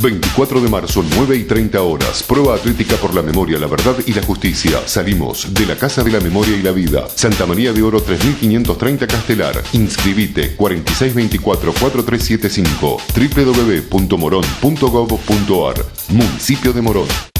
24 de marzo, 9 y 30 horas. Prueba atlética por la memoria, la verdad y la justicia. Salimos de la Casa de la Memoria y la Vida. Santa María de Oro 3530 Castelar. Inscribite 4624-4375 www.morón.gov.ar Municipio de Morón.